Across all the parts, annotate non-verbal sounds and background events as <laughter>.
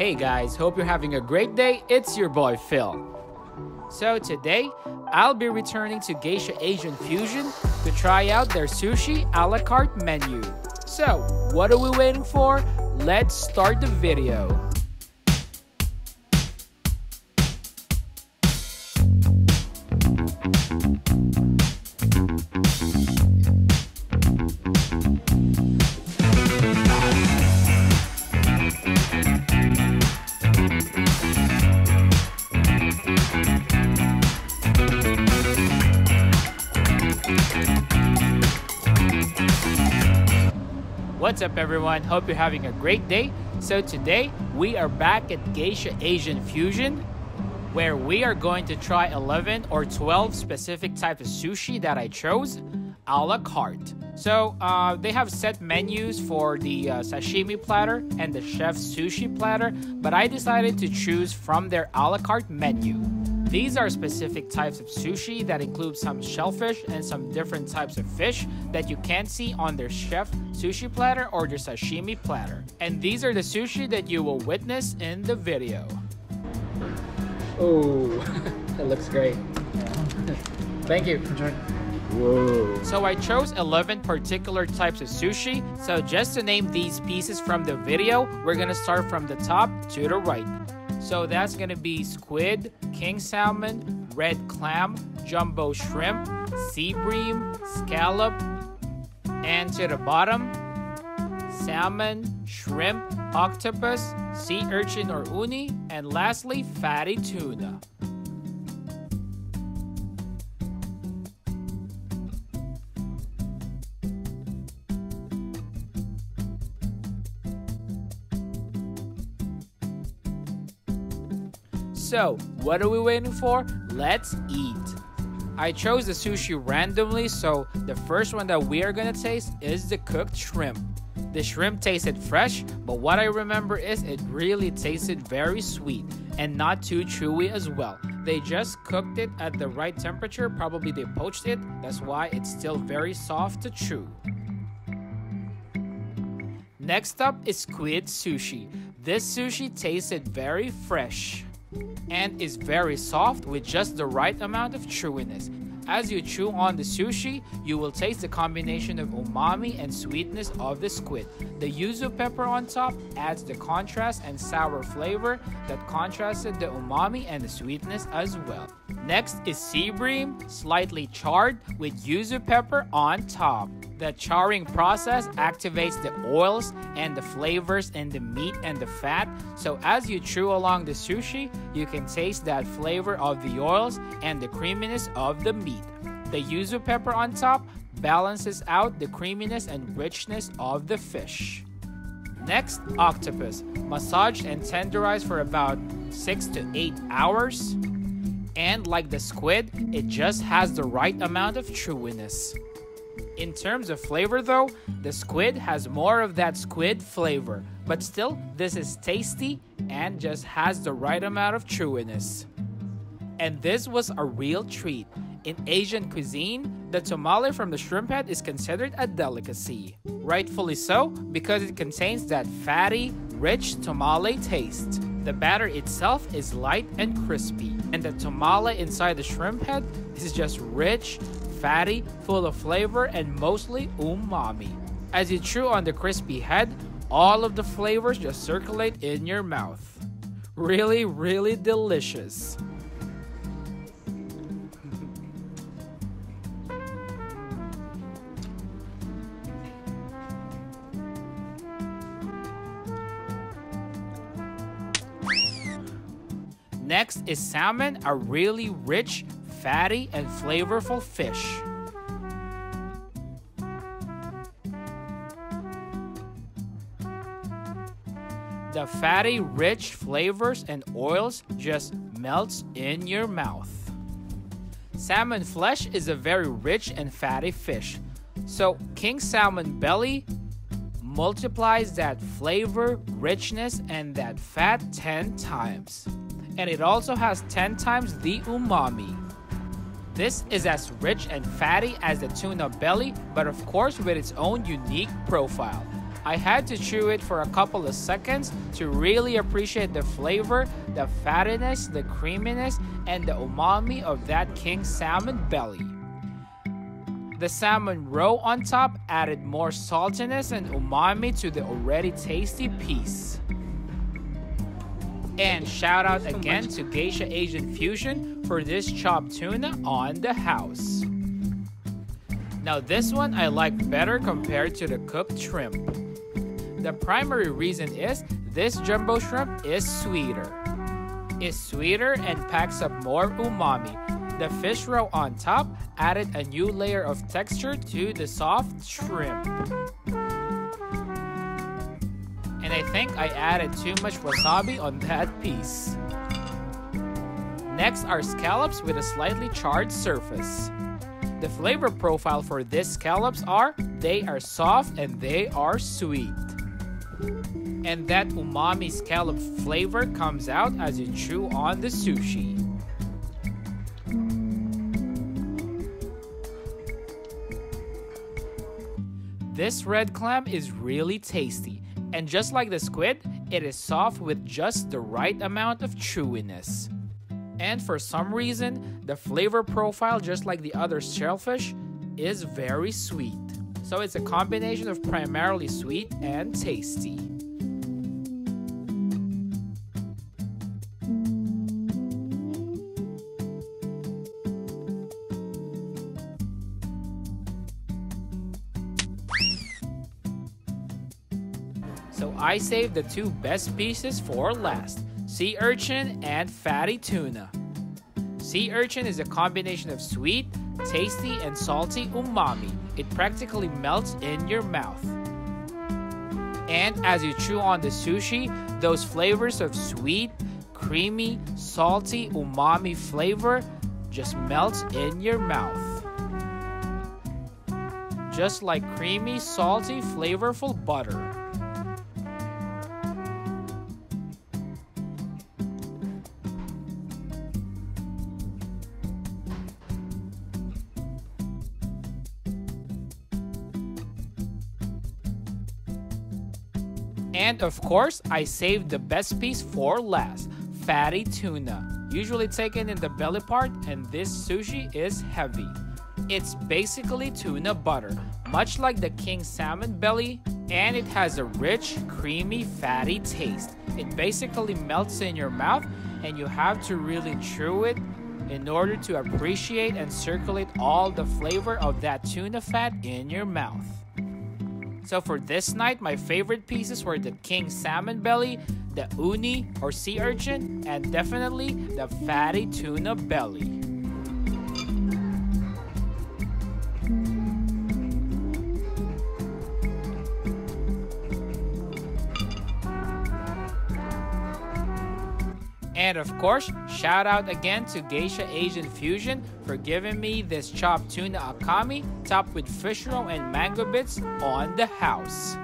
Hey guys, hope you're having a great day. It's your boy Phil. So today, I'll be returning to Geisha Asian Fusion to try out their sushi a la carte menu. So, what are we waiting for? Let's start the video. What's up everyone? Hope you're having a great day. So today we are back at Geisha Asian Fusion where we are going to try 11 or 12 specific types of sushi that I chose a la carte. So uh, they have set menus for the uh, sashimi platter and the chef's sushi platter, but I decided to choose from their a la carte menu. These are specific types of sushi that include some shellfish and some different types of fish that you can't see on their chef sushi platter or their sashimi platter. And these are the sushi that you will witness in the video. Oh, <laughs> that looks great. <laughs> Thank you. Enjoy. Whoa. So I chose 11 particular types of sushi. So just to name these pieces from the video, we're gonna start from the top to the right. So that's gonna be squid, king salmon, red clam, jumbo shrimp, sea bream, scallop, and to the bottom, salmon, shrimp, octopus, sea urchin or uni, and lastly, fatty tuna. So, what are we waiting for? Let's eat. I chose the sushi randomly, so the first one that we are gonna taste is the cooked shrimp. The shrimp tasted fresh, but what I remember is it really tasted very sweet and not too chewy as well. They just cooked it at the right temperature, probably they poached it, that's why it's still very soft to chew. Next up is squid sushi. This sushi tasted very fresh and is very soft with just the right amount of chewiness. As you chew on the sushi, you will taste the combination of umami and sweetness of the squid. The yuzu pepper on top adds the contrast and sour flavor that contrasted the umami and the sweetness as well. Next is sea bream, slightly charred with yuzu pepper on top. The charring process activates the oils and the flavors in the meat and the fat. So as you chew along the sushi, you can taste that flavor of the oils and the creaminess of the meat. The yuzu pepper on top balances out the creaminess and richness of the fish. Next, octopus. Massaged and tenderized for about 6 to 8 hours. And like the squid, it just has the right amount of chewiness. In terms of flavor though, the squid has more of that squid flavor, but still, this is tasty and just has the right amount of chewiness. And this was a real treat. In Asian cuisine, the tomalley from the shrimp head is considered a delicacy. Rightfully so, because it contains that fatty, rich tomalley taste. The batter itself is light and crispy, and the tomalley inside the shrimp head is just rich, fatty, full of flavor, and mostly umami. As you chew on the crispy head, all of the flavors just circulate in your mouth. Really, really delicious. Next is salmon, a really rich, fatty, and flavorful fish. The fatty, rich flavors and oils just melts in your mouth. Salmon flesh is a very rich and fatty fish. So king salmon belly multiplies that flavor, richness, and that fat 10 times. And it also has 10 times the umami. This is as rich and fatty as the tuna belly, but of course with its own unique profile. I had to chew it for a couple of seconds to really appreciate the flavor, the fattiness, the creaminess, and the umami of that king salmon belly. The salmon roe on top added more saltiness and umami to the already tasty piece. And shout out again to Geisha Asian Fusion for this chopped tuna on the house. Now this one I like better compared to the cooked shrimp. The primary reason is this jumbo shrimp is sweeter. It's sweeter and packs up more umami. The fish roe on top added a new layer of texture to the soft shrimp. And I think I added too much wasabi on that piece. Next are scallops with a slightly charred surface. The flavor profile for these scallops are they are soft and they are sweet. And that umami scallop flavor comes out as you chew on the sushi. This red clam is really tasty, and just like the squid, it is soft with just the right amount of chewiness. And for some reason, the flavor profile, just like the other shellfish, is very sweet. So it's a combination of primarily sweet and tasty. I saved the two best pieces for last sea urchin and fatty tuna. Sea urchin is a combination of sweet, tasty, and salty umami. It practically melts in your mouth. And as you chew on the sushi, those flavors of sweet, creamy, salty, umami flavor just melts in your mouth. Just like creamy, salty, flavorful butter. And of course, I saved the best piece for last fatty tuna. Usually taken in the belly part, and this sushi is heavy. It's basically tuna butter, much like the king salmon belly, and it has a rich, creamy, fatty taste. It basically melts in your mouth, and you have to really chew it in order to appreciate and circulate all the flavor of that tuna fat in your mouth. So for this night, my favorite pieces were the king salmon belly, the uni or sea urchin, and definitely the fatty tuna belly. And of course, shout out again to Geisha Asian Fusion for giving me this chopped tuna akami topped with fish roe and mango bits on the house.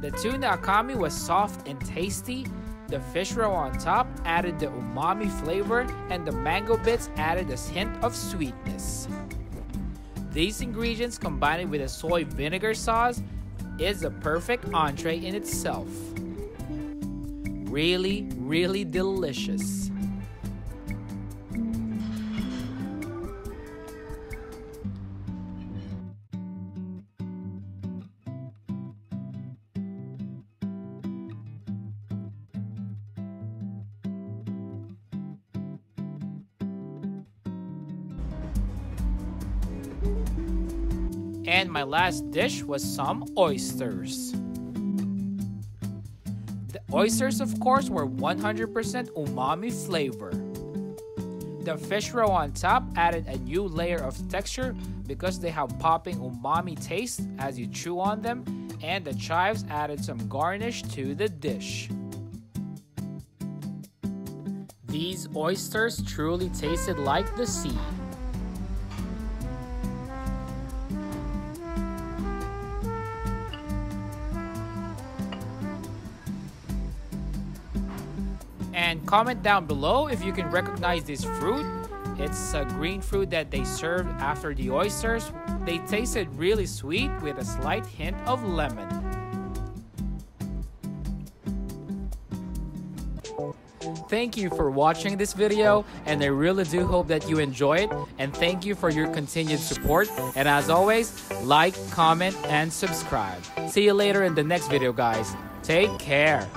The tuna akami was soft and tasty. The fish roe on top added the umami flavor, and the mango bits added a hint of sweetness. These ingredients combined with a soy vinegar sauce is a perfect entree in itself really, really delicious. And my last dish was some oysters. Oysters, of course, were 100% umami flavor. The fish roe on top added a new layer of texture because they have popping umami taste as you chew on them, and the chives added some garnish to the dish. These oysters truly tasted like the sea. Comment down below if you can recognize this fruit. It's a green fruit that they served after the oysters. They tasted really sweet with a slight hint of lemon. Thank you for watching this video and I really do hope that you enjoy it and thank you for your continued support and as always like, comment and subscribe. See you later in the next video guys. Take care.